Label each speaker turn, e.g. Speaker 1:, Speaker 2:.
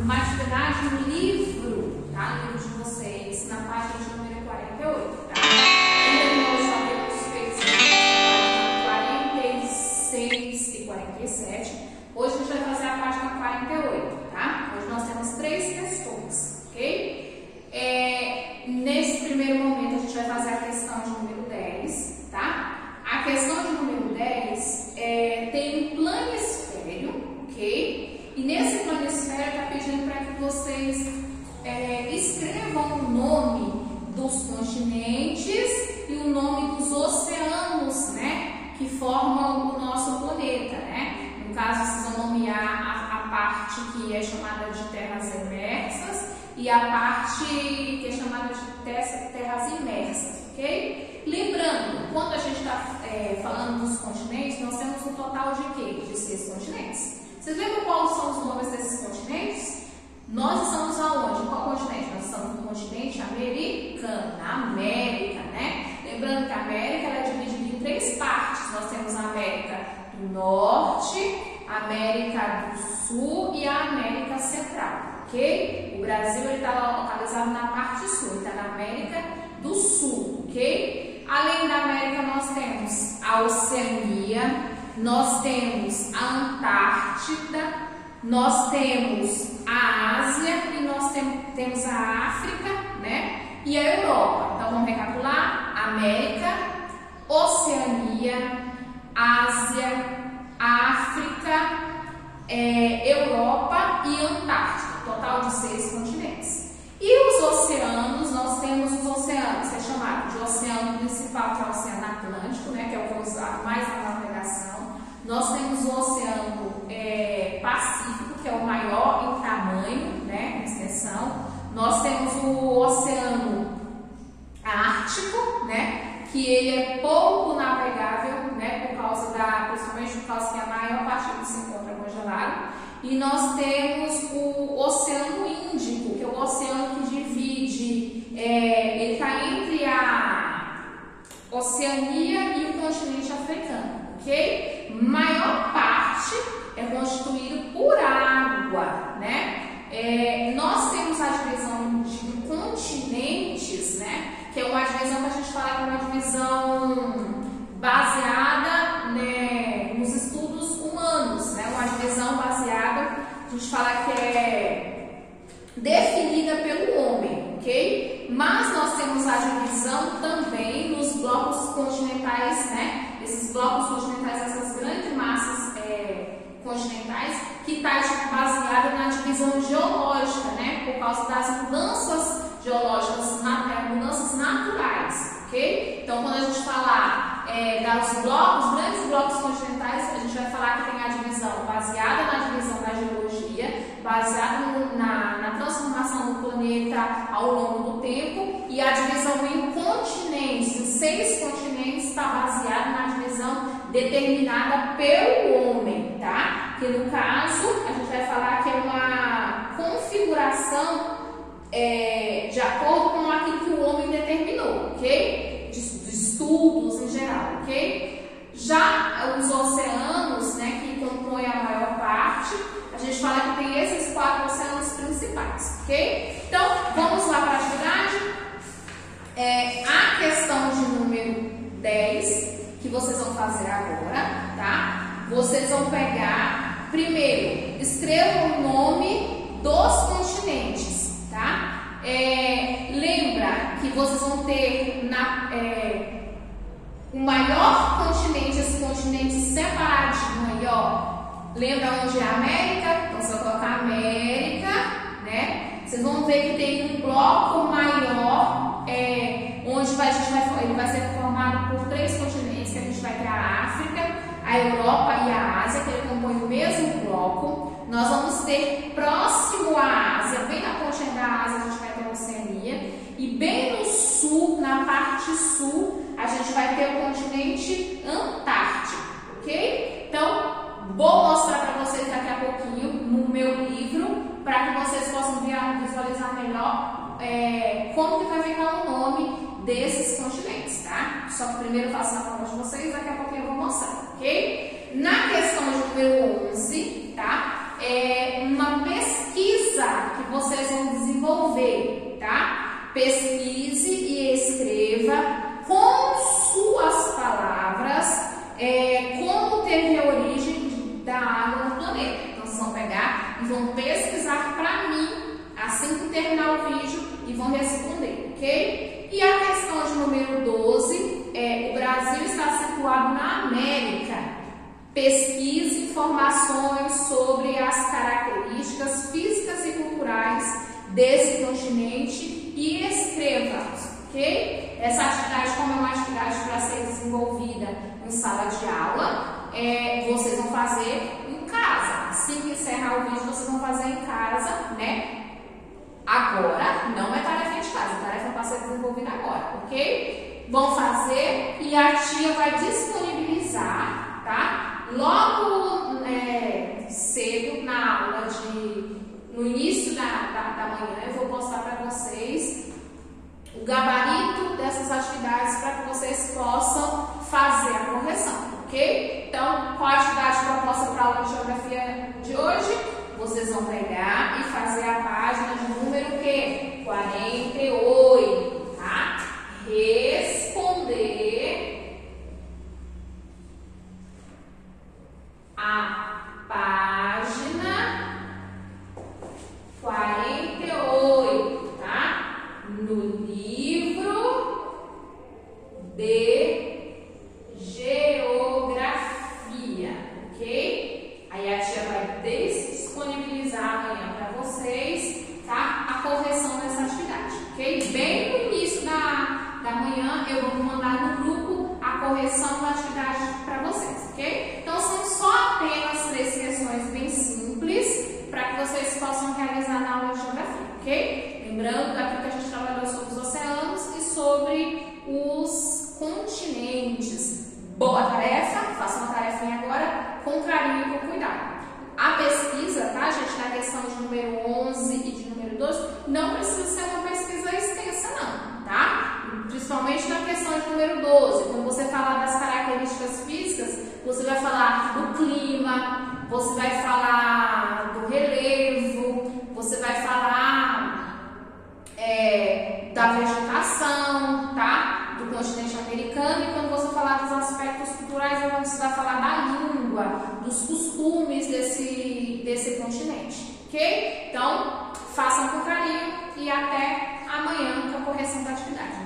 Speaker 1: Uma atividade no livro, tá? No livro de vocês, na página de número dos continentes e o nome dos oceanos, né? Que formam o nosso planeta, né? No caso, vocês vão nomear a, a parte que é chamada de terras emersas e a parte que é chamada de terras imersas, ok? Lembrando, quando a gente está é, falando dos continentes, nós temos um total de quê? De seis continentes. Vocês lembram quais são os nomes desses continentes? Nós estamos aonde? Qual continente? Nós estamos no continente na América, né? Lembrando que a América é dividida em três partes. Nós temos a América do Norte, a América do Sul e a América Central ok? O Brasil está localizado na parte sul, está na América do Sul, ok? Além da América, nós temos a Oceania, nós temos a Antártida, nós temos a Ásia e nós tem, temos a África, né? E a Europa. Então vamos recapitular: América, Oceania, Ásia, África, é, Europa e Antártida total de seis continentes. E os oceanos, nós temos os oceanos, que é chamado de oceano principal, que é o Oceano Atlântico, né, que é o que é usado mais na navegação. Nós temos o Oceano é, Pacífico, que é o maior em tamanho, né, em extensão. Nós temos o Oceano Né, que ele é pouco navegável, né, por causa da, principalmente por causa que a maior parte dele se encontra congelado. E nós temos o Oceano Índico, que é o oceano que divide, é, ele está entre a Oceania e o continente africano, ok? Maior parte é constituído por água, né? É, nós temos a divisão de continentes, né? É uma divisão que a gente fala que é uma divisão baseada né, nos estudos humanos, né? Uma divisão baseada, a gente fala que é definida pelo homem, ok? Mas nós temos a divisão também nos blocos continentais, né? Esses blocos continentais, essas grandes massas é, continentais, que está baseada na divisão geológica, né? Por causa das mudanças geológicas, naturais, ok? Então, quando a gente falar é, dos blocos, grandes blocos continentais, a gente vai falar que tem a divisão baseada na divisão da geologia, baseada no, na, na transformação do planeta ao longo do tempo, e a divisão em continentes, em seis continentes, está baseada na divisão determinada pelo homem, tá? Que no caso, a gente vai falar que é uma configuração é, de acordo com aquilo que o homem determinou, ok? estudos em geral, ok? Já os oceanos, né, que compõem a maior parte, a gente fala que tem esses quatro oceanos principais, ok? Então, vamos lá para a atividade. É, a questão de número 10, que vocês vão fazer agora, tá? Vocês vão pegar, primeiro, escrevam o nome dos continentes, tá? É, lembra que vocês vão ter na, é, o maior continente, esse continente separadinho aí, ó. Lembra onde é a América? Então você vai colocar América, né? Vocês vão ver que tem um bloco maior, é, onde vai, a gente vai, ele vai ser formado por três continentes, que a gente vai ter a África, a Europa e a Ásia, que ele compõe o mesmo bloco. Nós vamos ter próximo à Ásia, bem na pontinha da Ásia, a gente vai ter a Oceania. E bem parte sul, a gente vai ter o continente Antártico, ok? Então, vou mostrar para vocês daqui a pouquinho no meu livro, para que vocês possam visualizar melhor é, como que vai ficar o nome desses continentes, tá? Só que primeiro eu faço na prova de vocês, daqui a pouquinho eu vou mostrar, ok? Na questão de número 11, tá? É uma pesquisa que vocês vão desenvolver, tá? Pesquise e escreva com suas palavras é, como teve a origem da água no planeta. Então, vocês vão pegar e vão pesquisar para mim assim que terminar o vídeo e vão responder, ok? E a questão de número 12 é: o Brasil está situado na América. Pesquise informações sobre as características físicas e culturais desse continente e escreva, ok? Essa atividade, como é uma atividade para ser desenvolvida em sala de aula, é, vocês vão fazer em casa. Assim que encerrar o vídeo, vocês vão fazer em casa, né? Agora, não é tarefa de casa, a tarefa para desenvolvida agora, ok? Vão fazer e a tia vai disponibilizar, tá? Logo é, cedo na aula de. no início da, da, da manhã, eu vou postar para vocês o gabarito dessas atividades para que vocês possam fazer a correção, ok? Então, qual a atividade proposta para a aula de geografia de hoje? vocês vão pegar e fazer a página de número que? 48, tá? Responder a página 48, tá? No livro de geografia, ok? Aí a tia vai descer disponibilizar amanhã para vocês, tá? A correção dessa atividade, ok? Bem no início da, da manhã eu vou mandar no grupo a correção da atividade para vocês, ok? Então são só apenas três questões bem simples para que vocês possam realizar na aula de geografia, ok? Lembrando daquilo que a gente trabalhou sobre os oceanos e sobre os continentes. Boa tarefa, faça uma tarefinha agora com carinho e com cuidado. A pesquisa, tá, gente, na questão de número 11 e de número 12, não precisa ser uma pesquisa extensa, não, tá? Principalmente número 12. Quando você falar das características físicas, você vai falar do clima, você vai falar do relevo, você vai falar é, da vegetação, tá? Do continente americano. E quando você falar dos aspectos culturais, você vai falar da língua, dos costumes desse, desse continente, ok? Então, façam com carinho e até amanhã com a correção da atividade.